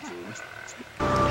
普通。